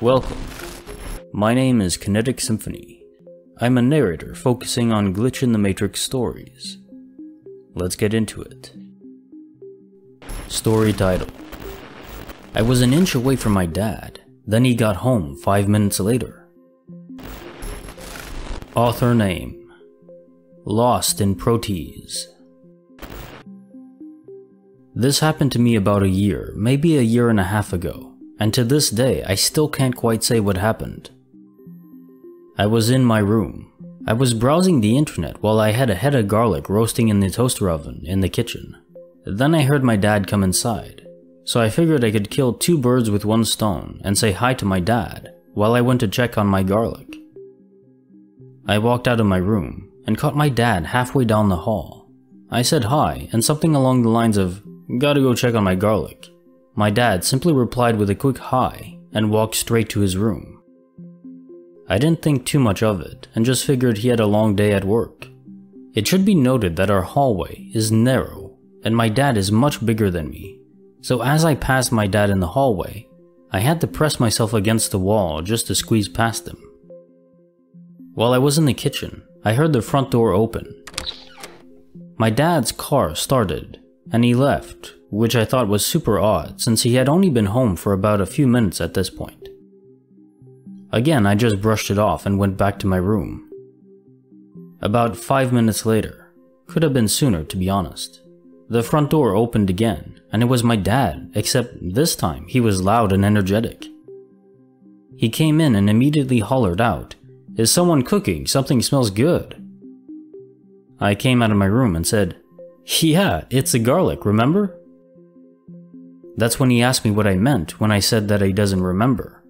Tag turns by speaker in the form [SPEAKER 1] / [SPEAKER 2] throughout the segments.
[SPEAKER 1] Welcome. My name is Kinetic Symphony. I'm a narrator focusing on Glitch in the Matrix stories. Let's get into it. Story title I was an inch away from my dad, then he got home five minutes later. Author name Lost in Protease. This happened to me about a year, maybe a year and a half ago, and to this day I still can't quite say what happened. I was in my room. I was browsing the internet while I had a head of garlic roasting in the toaster oven in the kitchen. Then I heard my dad come inside, so I figured I could kill two birds with one stone and say hi to my dad while I went to check on my garlic. I walked out of my room and caught my dad halfway down the hall. I said hi and something along the lines of, Gotta go check on my garlic. My dad simply replied with a quick hi and walked straight to his room. I didn't think too much of it and just figured he had a long day at work. It should be noted that our hallway is narrow and my dad is much bigger than me. So as I passed my dad in the hallway, I had to press myself against the wall just to squeeze past him. While I was in the kitchen, I heard the front door open. My dad's car started and he left, which I thought was super odd since he had only been home for about a few minutes at this point. Again, I just brushed it off and went back to my room. About five minutes later, could have been sooner to be honest, the front door opened again and it was my dad, except this time he was loud and energetic. He came in and immediately hollered out, Is someone cooking? Something smells good. I came out of my room and said, yeah, it's a garlic, remember? That's when he asked me what I meant when I said that he doesn't remember.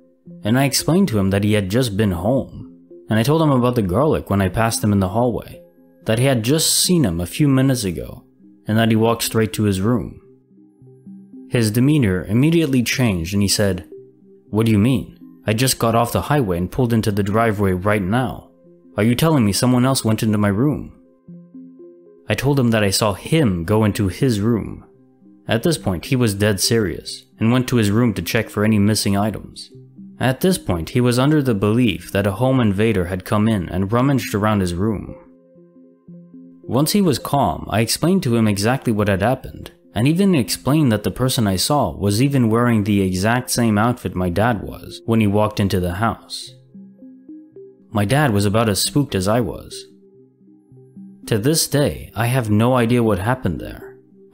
[SPEAKER 1] And I explained to him that he had just been home. And I told him about the garlic when I passed him in the hallway. That he had just seen him a few minutes ago, and that he walked straight to his room. His demeanor immediately changed and he said, What do you mean? I just got off the highway and pulled into the driveway right now. Are you telling me someone else went into my room? I told him that I saw him go into his room. At this point, he was dead serious and went to his room to check for any missing items. At this point, he was under the belief that a home invader had come in and rummaged around his room. Once he was calm, I explained to him exactly what had happened, and even explained that the person I saw was even wearing the exact same outfit my dad was when he walked into the house. My dad was about as spooked as I was, to this day, I have no idea what happened there.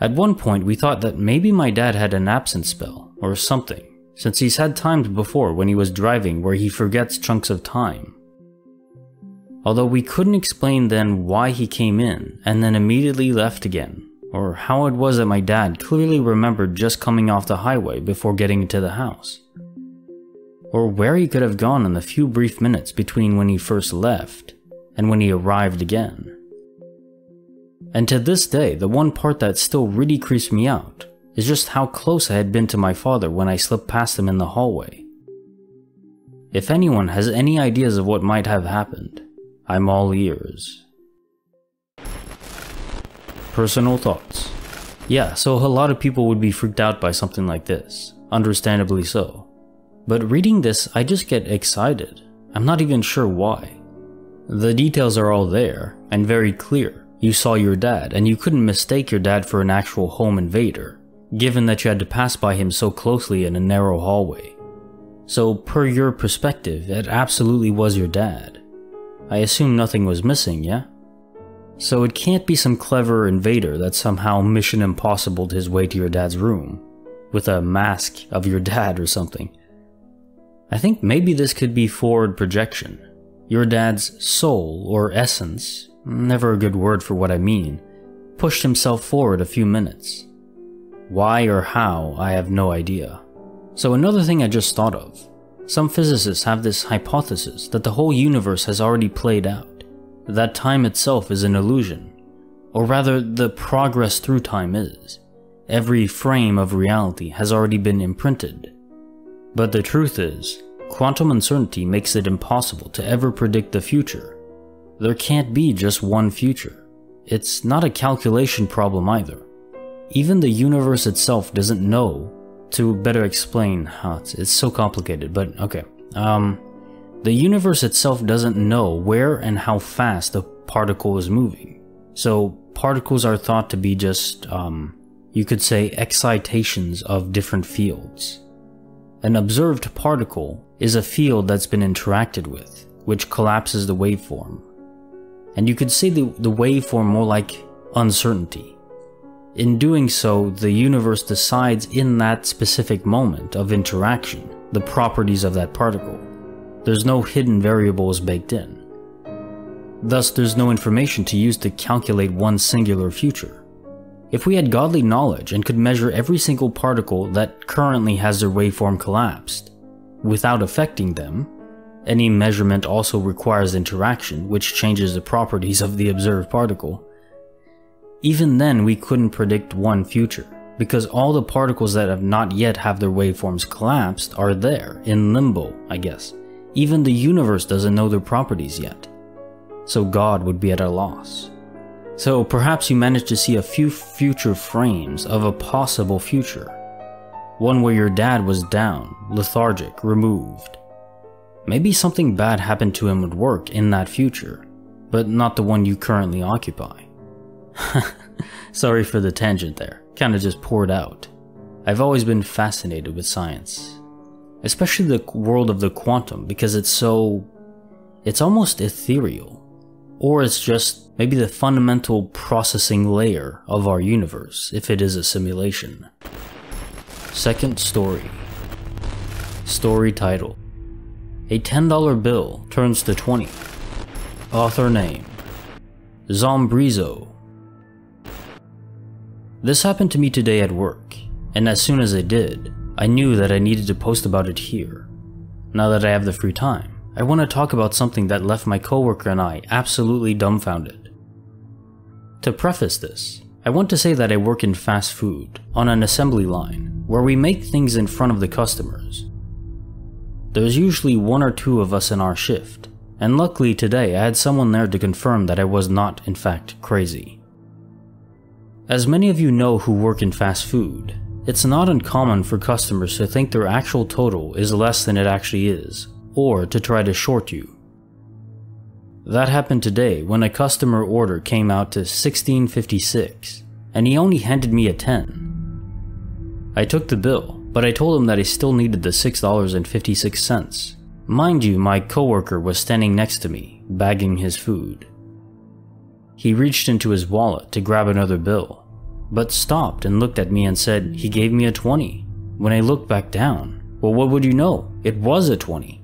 [SPEAKER 1] At one point, we thought that maybe my dad had an absence spell, or something, since he's had times before when he was driving where he forgets chunks of time. Although we couldn't explain then why he came in and then immediately left again, or how it was that my dad clearly remembered just coming off the highway before getting into the house. Or where he could have gone in the few brief minutes between when he first left and when he arrived again. And to this day, the one part that still really creeps me out is just how close I had been to my father when I slipped past him in the hallway. If anyone has any ideas of what might have happened, I'm all ears. Personal thoughts. Yeah, so a lot of people would be freaked out by something like this, understandably so. But reading this, I just get excited. I'm not even sure why. The details are all there, and very clear. You saw your dad, and you couldn't mistake your dad for an actual home invader, given that you had to pass by him so closely in a narrow hallway. So, per your perspective, it absolutely was your dad. I assume nothing was missing, yeah? So it can't be some clever invader that somehow mission impossibled his way to your dad's room, with a mask of your dad or something. I think maybe this could be forward projection. Your dad's soul or essence never a good word for what I mean, pushed himself forward a few minutes. Why or how, I have no idea. So another thing I just thought of. Some physicists have this hypothesis that the whole universe has already played out, that time itself is an illusion, or rather the progress through time is. Every frame of reality has already been imprinted. But the truth is, quantum uncertainty makes it impossible to ever predict the future, there can't be just one future. It's not a calculation problem either. Even the universe itself doesn't know. To better explain how it's, it's so complicated, but okay. Um, the universe itself doesn't know where and how fast a particle is moving. So particles are thought to be just, um, you could say excitations of different fields. An observed particle is a field that's been interacted with, which collapses the waveform. And you could say the, the waveform more like uncertainty. In doing so, the universe decides in that specific moment of interaction the properties of that particle. There's no hidden variables baked in. Thus, there's no information to use to calculate one singular future. If we had godly knowledge and could measure every single particle that currently has their waveform collapsed, without affecting them, any measurement also requires interaction, which changes the properties of the observed particle. Even then, we couldn't predict one future, because all the particles that have not yet have their waveforms collapsed are there, in limbo, I guess. Even the universe doesn't know their properties yet so God would be at a loss. So perhaps you managed to see a few future frames of a possible future. One where your dad was down, lethargic, removed. Maybe something bad happened to him at work in that future, but not the one you currently occupy. Sorry for the tangent there, kinda just poured out. I've always been fascinated with science, especially the world of the quantum because it's so. it's almost ethereal. Or it's just maybe the fundamental processing layer of our universe, if it is a simulation. Second story. Story title A $10 bill turns to 20. Author name Zombrezo. This happened to me today at work, and as soon as I did, I knew that I needed to post about it here, now that I have the free time. I want to talk about something that left my coworker and I absolutely dumbfounded. To preface this, I want to say that I work in fast food, on an assembly line, where we make things in front of the customers. There's usually one or two of us in our shift, and luckily today I had someone there to confirm that I was not, in fact, crazy. As many of you know who work in fast food, it's not uncommon for customers to think their actual total is less than it actually is, or to try to short you. That happened today when a customer order came out to 1656 and he only handed me a 10. I took the bill, but I told him that I still needed the $6.56. Mind you, my coworker was standing next to me, bagging his food. He reached into his wallet to grab another bill, but stopped and looked at me and said he gave me a 20. When I looked back down, well, what would you know? It was a 20.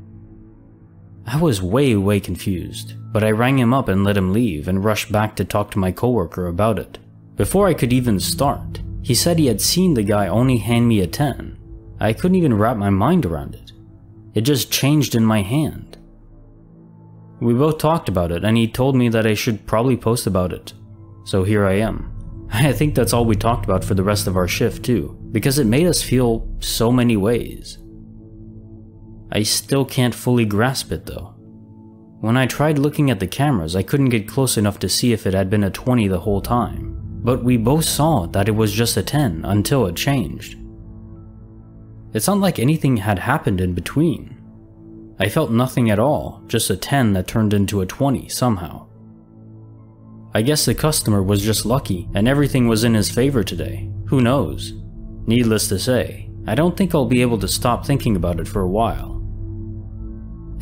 [SPEAKER 1] I was way, way confused, but I rang him up and let him leave and rushed back to talk to my coworker about it. Before I could even start, he said he had seen the guy only hand me a 10. I couldn't even wrap my mind around it. It just changed in my hand. We both talked about it and he told me that I should probably post about it. So here I am. I think that's all we talked about for the rest of our shift too, because it made us feel so many ways. I still can't fully grasp it though. When I tried looking at the cameras, I couldn't get close enough to see if it had been a 20 the whole time. But we both saw that it was just a 10 until it changed. It's not like anything had happened in between. I felt nothing at all, just a 10 that turned into a 20 somehow. I guess the customer was just lucky and everything was in his favor today. Who knows? Needless to say, I don't think I'll be able to stop thinking about it for a while.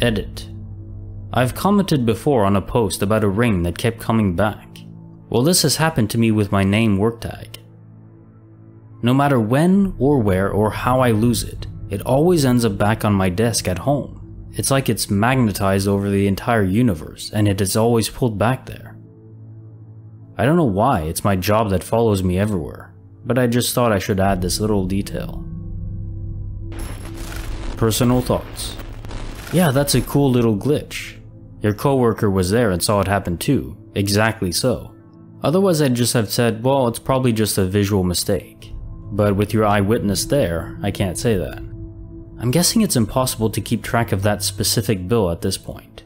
[SPEAKER 1] Edit. I've commented before on a post about a ring that kept coming back. Well, this has happened to me with my name work tag. No matter when or where or how I lose it, it always ends up back on my desk at home. It's like it's magnetized over the entire universe and it is always pulled back there. I don't know why, it's my job that follows me everywhere, but I just thought I should add this little detail. Personal thoughts. Yeah, that's a cool little glitch. Your coworker was there and saw it happen too. Exactly so. Otherwise I'd just have said, well, it's probably just a visual mistake. But with your eyewitness there, I can't say that. I'm guessing it's impossible to keep track of that specific bill at this point.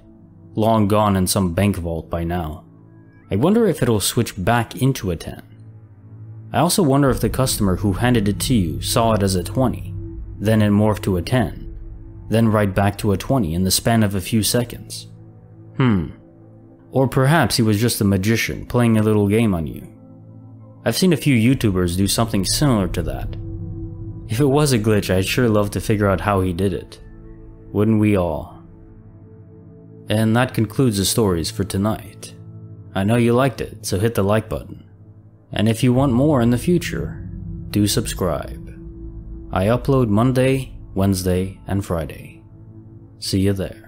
[SPEAKER 1] Long gone in some bank vault by now. I wonder if it'll switch back into a 10. I also wonder if the customer who handed it to you saw it as a 20, then it morphed to a 10, then right back to a 20 in the span of a few seconds. Hmm. Or perhaps he was just a magician playing a little game on you. I've seen a few YouTubers do something similar to that. If it was a glitch, I'd sure love to figure out how he did it. Wouldn't we all? And that concludes the stories for tonight. I know you liked it, so hit the like button. And if you want more in the future, do subscribe. I upload Monday, Wednesday, and Friday. See you there.